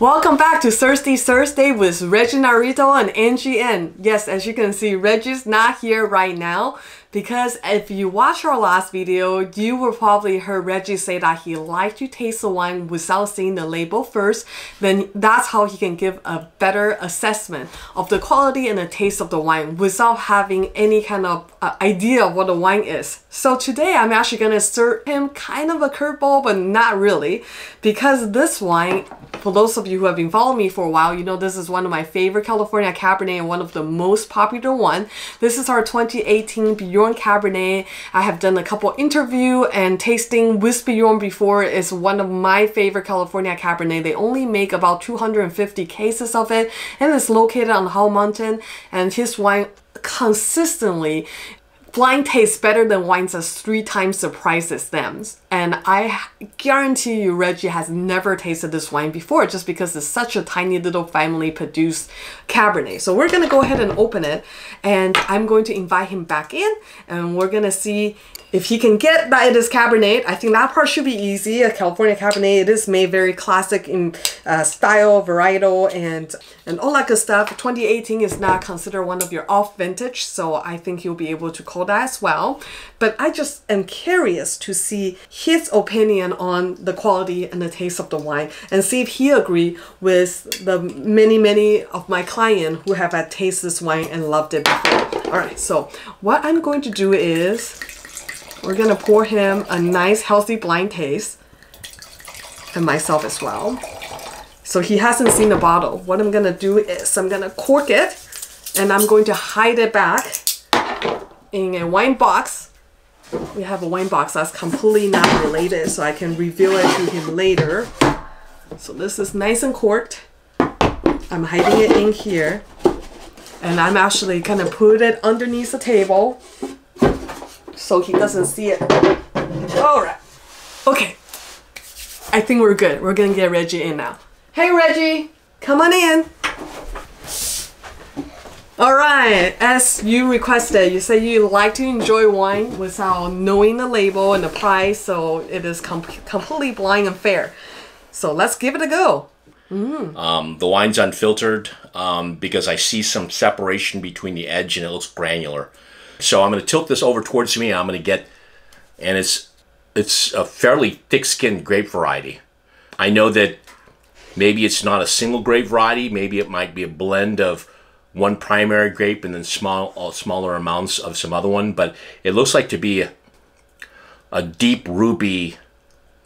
Welcome back to Thirsty Thursday with Reggie Narito and Angie N. Yes, as you can see, Reggie's not here right now because if you watch our last video, you will probably heard Reggie say that he liked to taste the wine without seeing the label first. Then that's how he can give a better assessment of the quality and the taste of the wine without having any kind of uh, idea of what the wine is. So today I'm actually gonna serve him kind of a curveball, but not really, because this wine, for those of you who have been following me for a while, you know this is one of my favorite California Cabernet and one of the most popular one. This is our 2018 Bjorn Cabernet. I have done a couple interview and tasting with Bjorn before. It's one of my favorite California Cabernet. They only make about 250 cases of it and it's located on Howell Mountain and his wine consistently blind tastes better than wines that's three times the price them. And I guarantee you Reggie has never tasted this wine before just because it's such a tiny little family produced Cabernet. So we're gonna go ahead and open it and I'm going to invite him back in and we're gonna see if he can get that it is Cabernet, I think that part should be easy. A California Cabernet, it is made very classic in uh, style, varietal, and and all that good stuff. 2018 is not considered one of your off vintage, so I think you'll be able to call that as well. But I just am curious to see his opinion on the quality and the taste of the wine, and see if he agree with the many many of my clients who have had tasted this wine and loved it before. All right, so what I'm going to do is we're gonna pour him a nice healthy blind taste and myself as well. So he hasn't seen the bottle. What I'm gonna do is I'm gonna cork it and I'm going to hide it back in a wine box. We have a wine box that's completely not related so I can reveal it to him later. So this is nice and corked. I'm hiding it in here and I'm actually gonna put it underneath the table so he doesn't see it. All right. Okay. I think we're good. We're gonna get Reggie in now. Hey Reggie, come on in. All right, as you requested, you say you like to enjoy wine without knowing the label and the price, so it is com completely blind and fair. So let's give it a go. Mm. Um, the wine's unfiltered um, because I see some separation between the edge and it looks granular. So I'm going to tilt this over towards me. I'm going to get, and it's it's a fairly thick-skinned grape variety. I know that maybe it's not a single grape variety. Maybe it might be a blend of one primary grape and then small uh, smaller amounts of some other one. But it looks like to be a, a deep ruby,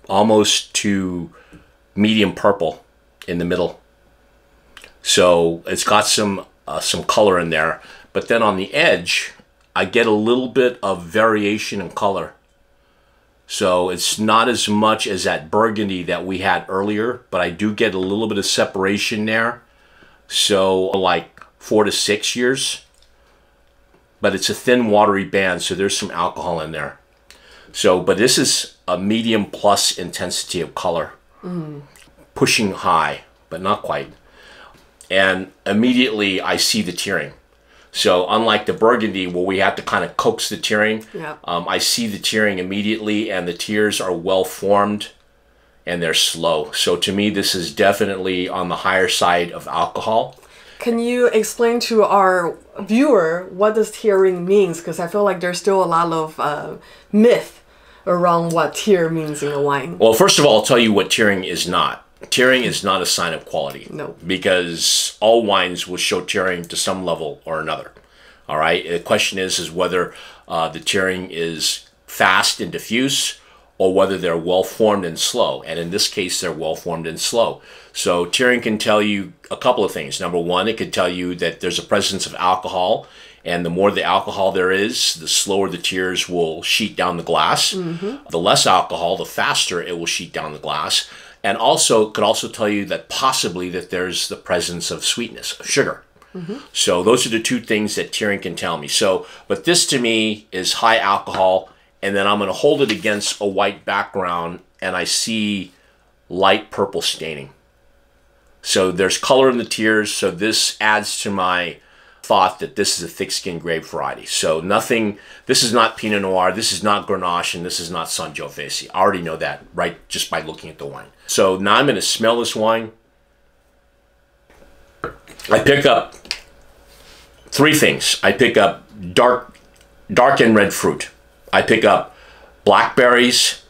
almost to medium purple in the middle. So it's got some uh, some color in there. But then on the edge, I get a little bit of variation in color. So it's not as much as that burgundy that we had earlier, but I do get a little bit of separation there. So like four to six years. But it's a thin watery band, so there's some alcohol in there. So, but this is a medium plus intensity of color. Mm. Pushing high, but not quite. And immediately I see the tearing. So unlike the Burgundy, where we have to kind of coax the tearing, yeah. um, I see the tearing immediately, and the tears are well formed, and they're slow. So to me, this is definitely on the higher side of alcohol. Can you explain to our viewer what this tearing means? Because I feel like there's still a lot of uh, myth around what tear means in a wine. Well, first of all, I'll tell you what tearing is not. Tearing is not a sign of quality. No. Because all wines will show tearing to some level or another. All right. The question is is whether uh, the tearing is fast and diffuse or whether they're well formed and slow. And in this case, they're well formed and slow. So tearing can tell you a couple of things. Number one, it could tell you that there's a presence of alcohol. And the more the alcohol there is, the slower the tears will sheet down the glass. Mm-hmm. The less alcohol, the faster it will sheet down the glass and also could also tell you that possibly that there's the presence of sweetness, sugar. Mm-hmm. So those are the two things that tearing can tell me. So, but this to me is high alcohol, and then I'm going to hold it against a white background, and I see light purple staining. So there's color in the tears. So this adds to my thought that this is a thick-skinned grape variety. So nothing, this is not Pinot Noir, this is not Grenache, and this is not Sangiovese. I already know that, right, just by looking at the wine. So now I'm going to smell this wine, I pick up three things. I pick up dark, dark and red fruit. I pick up blackberries,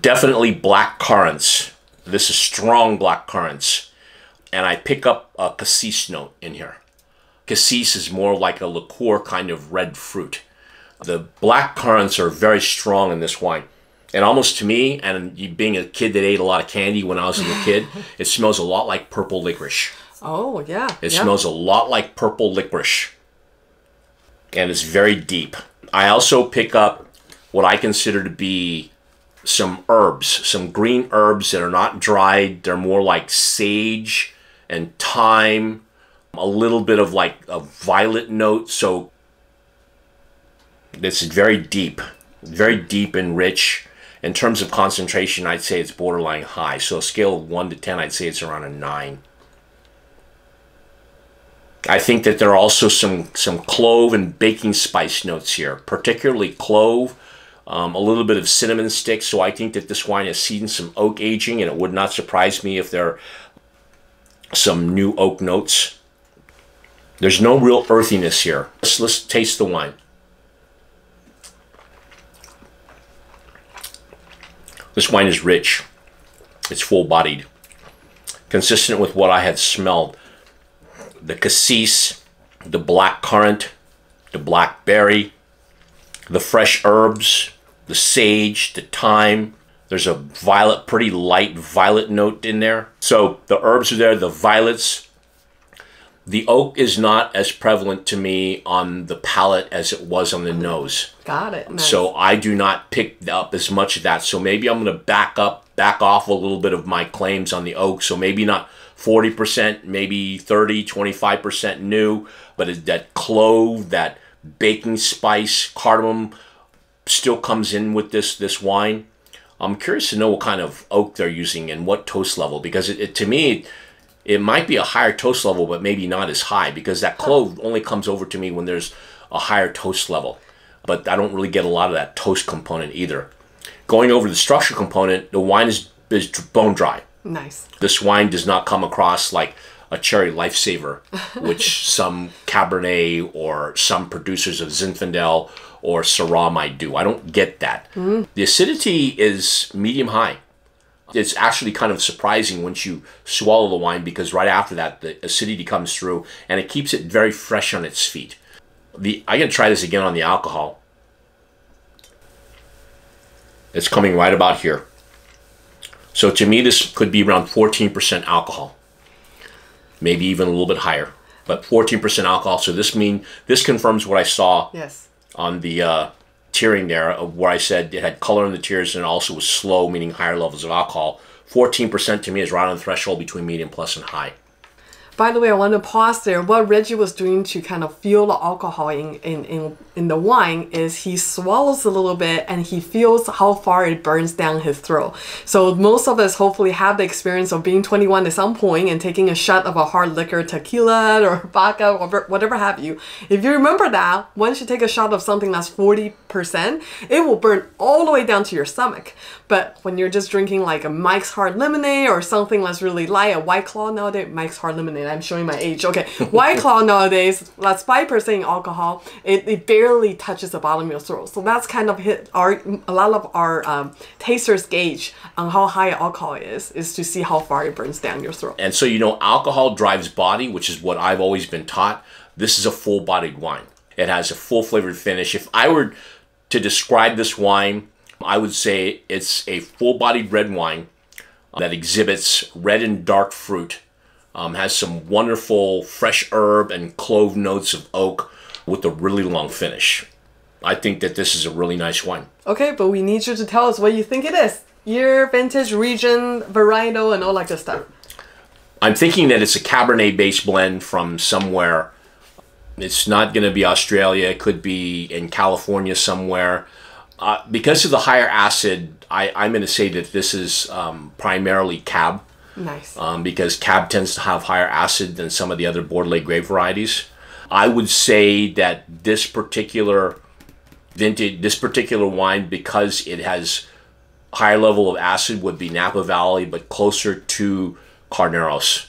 definitely black currants. This is strong black currants. And I pick up a cassis note in here. Cassis is more like a liqueur kind of red fruit. The black currants are very strong in this wine. And almost to me, and being a kid that ate a lot of candy when I was a little kid, it smells a lot like purple licorice. Oh, yeah. It yeah. smells a lot like purple licorice. And it's very deep. I also pick up what I consider to be some herbs, some green herbs that are not dried. They're more like sage and thyme, a little bit of like a violet note. So it's very deep, very deep and rich. In terms of concentration, I'd say it's borderline high. So a scale of 1 to 10, I'd say it's around a 9. I think that there are also some, some clove and baking spice notes here, particularly clove, um, a little bit of cinnamon sticks. So I think that this wine has seen some oak aging, and it would not surprise me if there are some new oak notes. There's no real earthiness here. Let's, let's taste the wine. This wine is rich. It's full bodied, consistent with what I had smelled. The cassis, the black currant, the blackberry, the fresh herbs, the sage, the thyme. There's a violet, pretty light violet note in there. So the herbs are there, the violets. The oak is not as prevalent to me on the palate as it was on the nose. Got it. Nice. So I do not pick up as much of that. So maybe I'm going to back up, back off a little bit of my claims on the oak. So maybe not 40%, maybe 30, 25% new, but it- that clove, that baking spice, cardamom still comes in with this this wine. I'm curious to know what kind of oak they're using and what toast level because it, it to me it might be a higher toast level, but maybe not as high because that clove only comes over to me when there's a higher toast level. But I don't really get a lot of that toast component either. Going over the structure component, the wine is, is bone dry. nice. This wine does not come across like a cherry lifesaver, which some Cabernet or some producers of Zinfandel or Syrah might do. I don't get that. Mm. The acidity is medium high it's actually kind of surprising once you swallow the wine because right after that the acidity comes through and it keeps it very fresh on its feet. The I can try this again on the alcohol. It's coming right about here. So to me this could be around 14% alcohol. Maybe even a little bit higher. But 14% alcohol. So this mean this confirms what I saw Yes. on the uh, tearing there, of where I said it had color in the tears and also was slow, meaning higher levels of alcohol. 14% to me is right on the threshold between medium plus and high. By the way, I want to pause there. What Reggie was doing to kind of feel the alcohol in, in, in, in the wine is he swallows a little bit and he feels how far it burns down his throat. So most of us hopefully have the experience of being 21 at some point and taking a shot of a hard liquor, tequila or vodka or whatever have you. If you remember that, once you take a shot of something that's 40%, it will burn all the way down to your stomach. But when you're just drinking like a Mike's Hard Lemonade or something that's really light, a White Claw nowadays, Mike's Hard Lemonade, I'm showing my age. Okay, White Claw nowadays, that's 5% alcohol. It, it barely touches the bottom of your throat. So that's kind of hit our, a lot of our um, tasters gauge on how high alcohol is, is to see how far it burns down your throat. And so, you know, alcohol drives body, which is what I've always been taught. This is a full bodied wine, it has a full flavored finish. If I were to describe this wine, I would say it's a full bodied red wine that exhibits red and dark fruit, um, has some wonderful fresh herb and clove notes of oak with a really long finish. I think that this is a really nice wine. Okay, but we need you to tell us what you think it is. Year, vintage, region, varietal, and all that good stuff. I'm thinking that it's a Cabernet based blend from somewhere. It's not going to be Australia. It could be in California somewhere. Uh, because of the higher acid, I, I'm going to say that this is um, primarily Cab, Nice. um, because Cab tends to have higher acid than some of the other Bordelais grape varieties. I would say that this particular vintage, this particular wine, because it has higher level of acid, would be Napa Valley, but closer to Carneros.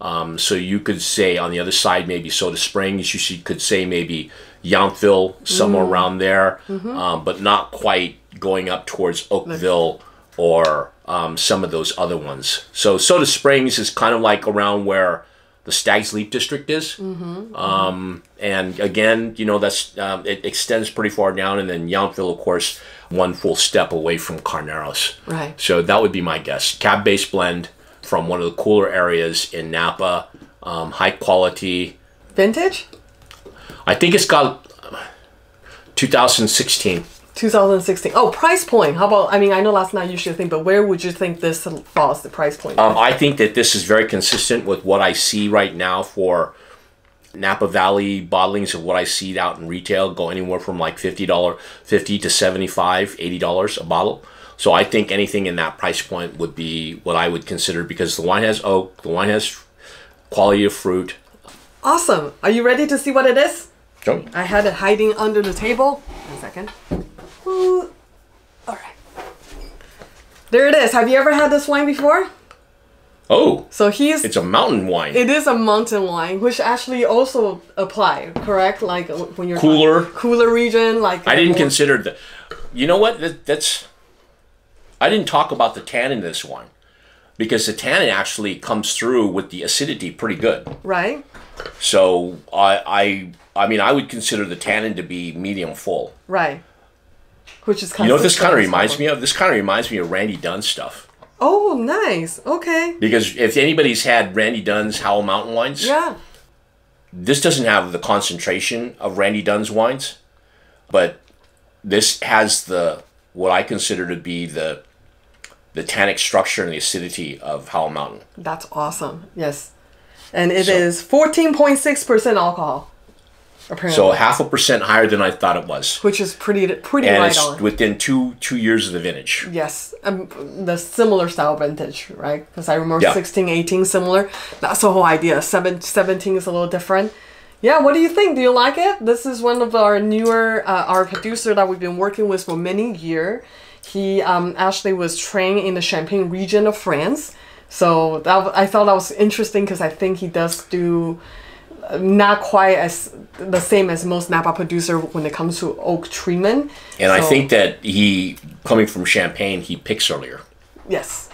Um, so you could say on the other side, maybe Soda Springs. You should, could say maybe Yountville, somewhere around there, um, but not quite going up towards Oakville or um, some of those other ones. So Soda Springs is kind of like around where the Stag's Leap District is. Um, and again, you know, that's um, it extends pretty far down, and then Yountville, of course, one full step away from Carneros. Right. So that would be my guess. Cab based blend from one of the cooler areas in Napa, um, high quality. Vintage? I think it's got uh, 2016. 2016. Oh, price point. How about, I mean, I know that's not usually a thing, but where would you think this falls, the price point? Um, I think that this is very consistent with what I see right now for Napa Valley bottlings of what I see out in retail go anywhere from like $50, 50 to 75 $80 a bottle. So I think anything in that price point would be what I would consider because the wine has oak, the wine has quality of fruit. awesome. Are you ready to see what it is? Sure. I had it hiding under the table. One second. Ooh. All right. There it is. Have you ever had this wine before? Oh, So he's it's a mountain wine. It is a mountain wine, which actually also apply, correct? Like uh, when you're Cooler. cooler region, like I didn't more- consider the. You know what? That, that's. I didn't talk about the tannin in this wine, because the tannin actually comes through with the acidity pretty good. right, So I I I mean I would consider the tannin to be medium full. right, which is kind of You know what this kind of reminds me of? This kind of reminds me of Randy Dunn stuff. Oh, nice. Okay. Because if anybody's had Randy Dunn's Howell Mountain wines, Yeah. this doesn't have the concentration of Randy Dunn's wines, but this has the what I consider to be the the tannic structure and the acidity of Howell Mountain. That's awesome. Yes. And it So- is 14.6% alcohol. Apparently. So half a percent higher than I thought it was, which is pretty pretty and right it's on. within two two years of the vintage. Yes, um, the similar style vintage, right? Because I remember Yeah. 16, 18 similar. That's the whole idea. Seven, 17 is a little different. Yeah, what do you think? Do you like it? This is one of our newer, uh, our producer that we've been working with for many years. He um, actually was trained in the Champagne region of France. So that, I thought that was interesting because I think he does do not quite as the same as most Napa producer when it comes to oak treatment. And I think that he, coming from Champagne, he picks earlier. Yes.